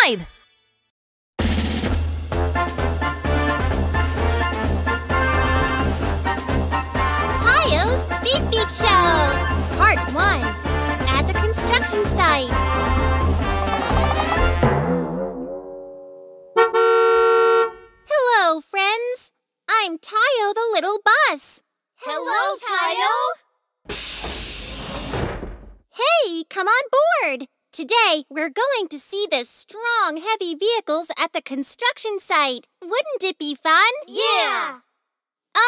subscribe! Tayo's Beep Beep Show, Part 1 at the construction site. Hello, friends. I'm Tayo the little bus. Hello, Tayo! Hey, come on board. Today, we're going to see the strong, heavy vehicles at the construction site. Wouldn't it be fun? Yeah!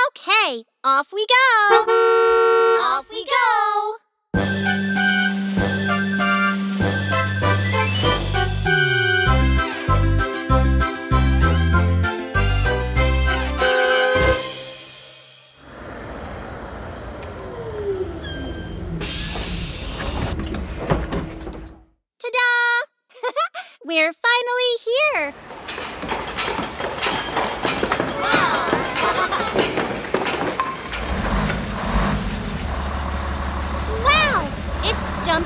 Okay, off we go. Off we go!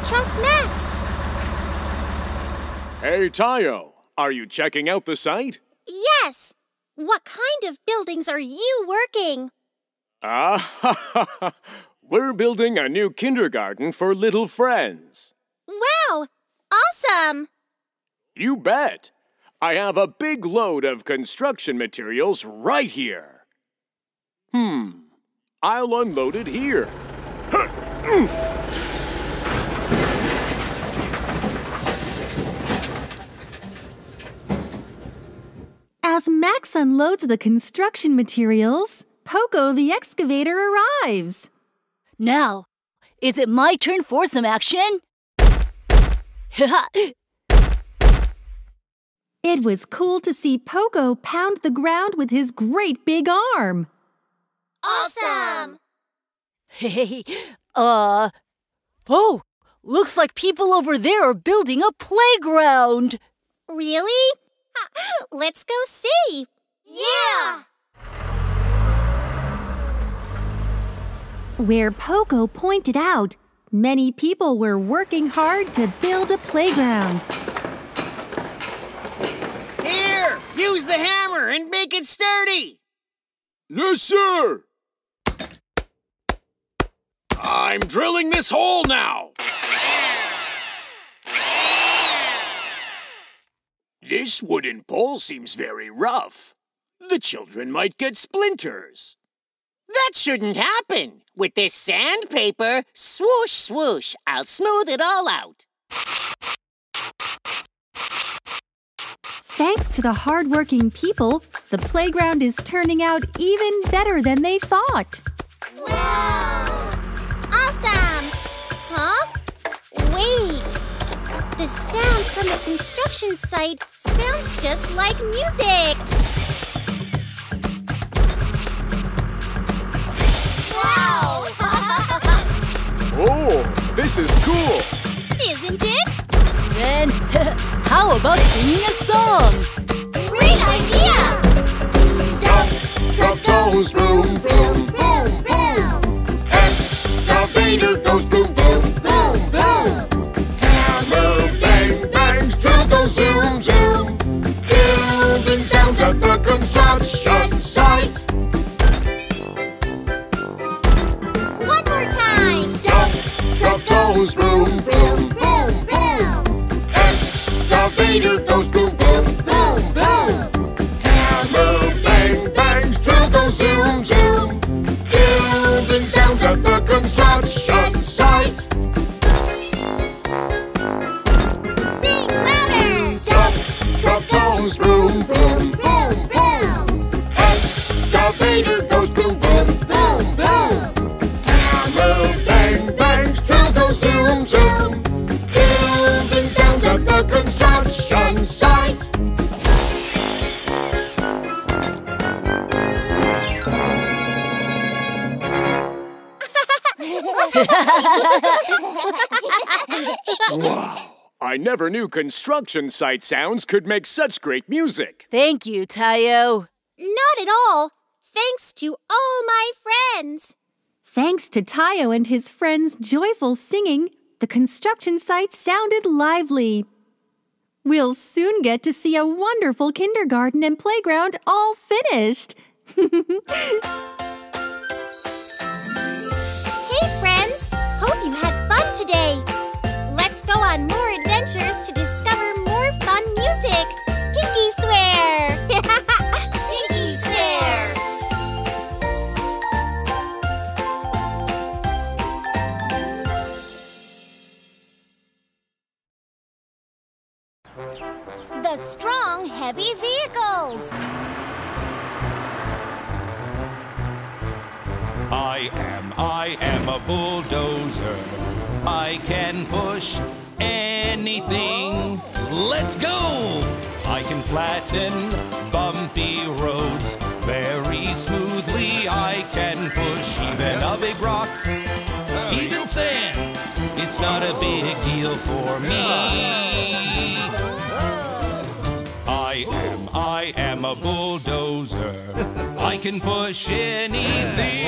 Truck Max. Hey, Tayo, are you checking out the site? Yes. What kind of buildings are you working? Ah, we're building a new kindergarten for little friends. Wow, awesome. You bet. I have a big load of construction materials right here. Hmm, I'll unload it here. As Max unloads the construction materials, Poco the excavator arrives. Now, is it my turn for some action? It was cool to see Poco pound the ground with his great big arm. Awesome! Hey, uh. Oh, looks like people over there are building a playground. Really? Ha, Let's go see. Yeah! Where Poco pointed out, many people were working hard to build a playground. Here, use the hammer and make it sturdy. Yes, sir. I'm drilling this hole now. This wooden pole seems very rough. The children might get splinters. That shouldn't happen. With this sandpaper, swoosh, swoosh, I'll smooth it all out. Thanks to the hardworking people, the playground is turning out even better than they thought. Wow! Awesome. Huh? Wait. The sounds from the construction site sounds just like music. Wow! Oh, this is cool. Isn't it? Then, how about singing a song? Great idea! Dump truck goes vroom, vroom, vroom, Excavator goes boom, boom, boom, boom. Hammer bang, bangs, drill zoom, zoom. Building sounds at the construction site. Sing louder. Dump truck goes vroom, vroom, vroom, vroom. Excavator goes boom, boom, boom, boom. Hammer bang, bangs, drill zoom, zoom. Building sounds at the construction site. Wow. I never knew construction site sounds could make such great music. Thank you, Tayo. Not at all. Thanks to all my friends. Thanks to Tayo and his friends' joyful singing, the construction site sounded lively. We'll soon get to see a wonderful kindergarten and playground all finished. Hey, friends! Hope you had fun today. I am a bulldozer. I can push anything. Let's go! I can flatten bumpy roads very smoothly. I can push even a big rock, even sand. It's not a big deal for me. I am, I am a bulldozer. I can push anything.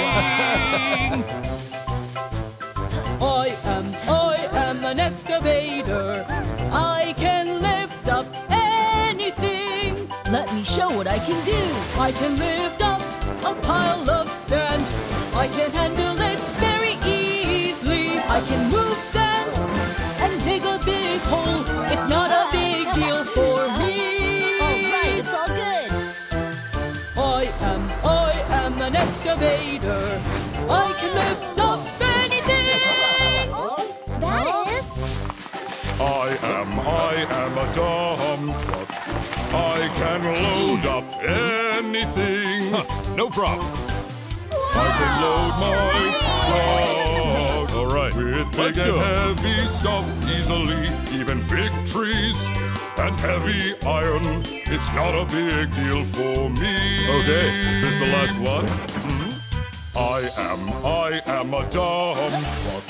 Show what I can do. I can lift up a pile of sand. I can handle it very easily. I can move sand and dig a big hole. It's not a big deal for me. All right, it's all good. I am, I am an excavator. I can lift up anything. Oh, that is. I am, I am a dump truck. I can load up anything. no problem. I can load my truck. All right. With big and heavy stuff easily, even big trees and heavy iron. It's not a big deal for me. Okay, here's the last one. Hmm? I am, I am a dump truck.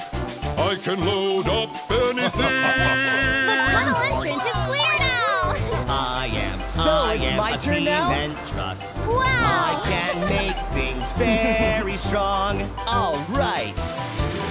I can load up anything. Tunnel entrance I it's am my a turn now? cement truck. I can make things very strong. All right.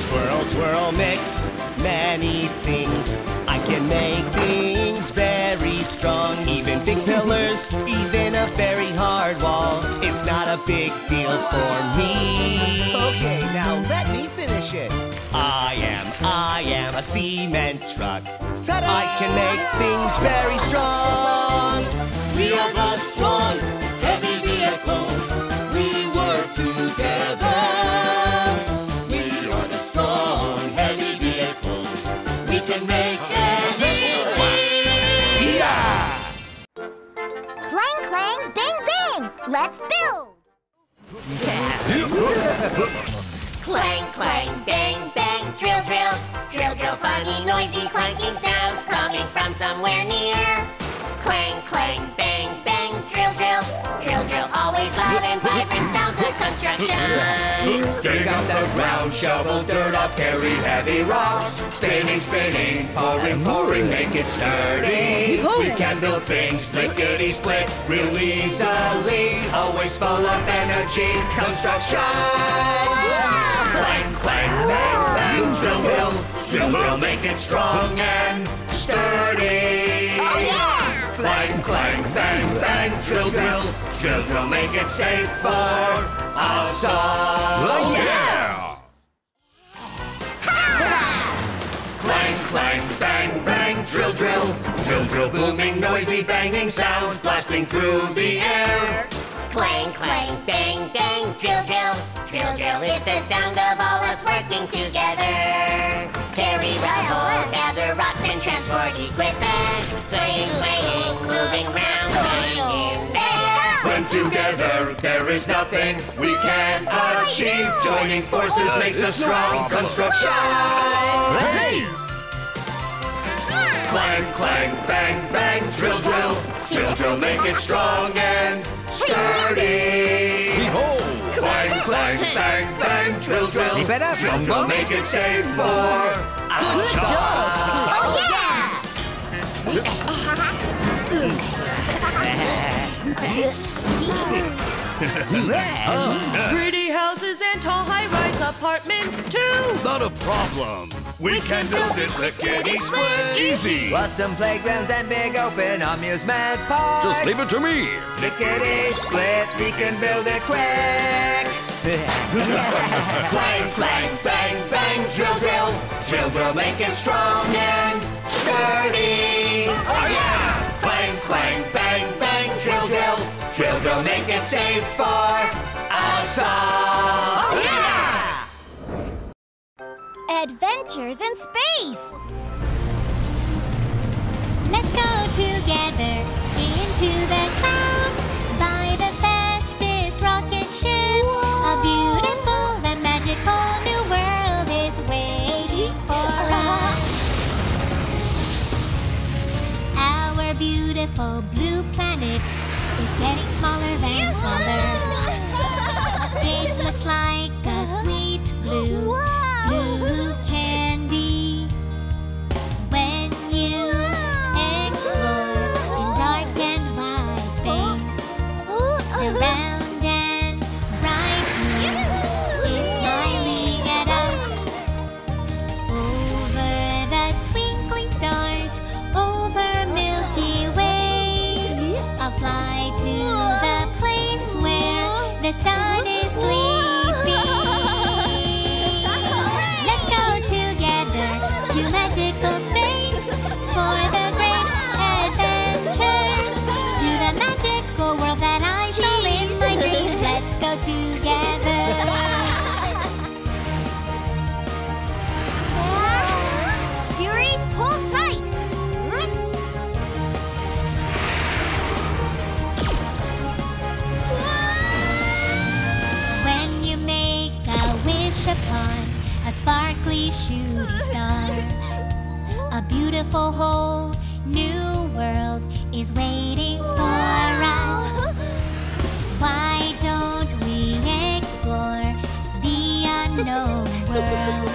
Twirl, twirl, mix many things. I can make things very strong. Even big pillars, even a very hard wall. It's not a big deal for me. Okay, now let me finish it. I am, I am a cement truck. I can make things very strong. We are the strong, heavy vehicles. We work together. We are the strong, heavy vehicles. We can make anything. Yeah! Clang, clang, bang, bang. Let's build. Clang, clang, bang, bang, drill, drill. Drill, drill, funny, noisy, clanking sounds coming from somewhere near. Clang, clang, bang, bang, drill, drill. Drill, drill, always loud and vibrant sounds of construction. Dig up the ground, shovel dirt up, carry heavy rocks. Spinning, spinning, pouring, pouring, make it sturdy. We can build things lickety split real easily. Always full of energy, construction. Clang, clang, bang, bang, drill, drill. Drill, drill, make it strong and sturdy. Clang, clang, bang, bang, drill, drill. Drill, drill, make it safe for us all. Oh, yeah! Clang, clang, bang, bang, drill, drill. Drill, drill, booming, noisy, banging sounds blasting through the air. Clang, clang, bang, bang, drill, drill. Drill, drill is the sound of all us working together. Carry rubble, gather rocks, and transport equipment. Swaying, swaying, moving round. When together there is nothing we can't achieve. Joining forces makes a strong construction. Hey! Clang, clang, bang, bang, drill, drill. Drill, drill, make it strong and sturdy. Clang, clang, bang, bang, drill, drill. Keep it up, Drill, drill, make it safe for us all. Oh, yeah. Pretty houses and tall high-rise apartments too. Not a problem. We, can build it lickety split easy. Plus some playgrounds and big open amusement parks. Just leave it to me. Lickety split, we can build it quick. Clang, clang, bang, bang, drill, drill. Drill, drill, make it strong and sturdy. Oh yeah! Clang, clang, bang, bang, drill, drill. Drill, drill, make it safe for Adventures in space! Let's go together into the clouds by the fastest rocket ship. A beautiful and magical new world is waiting for us. Our beautiful blue planet is getting smaller and smaller. Sparkly shooting star, a beautiful whole new world is waiting for us. Why don't we explore the unknown world?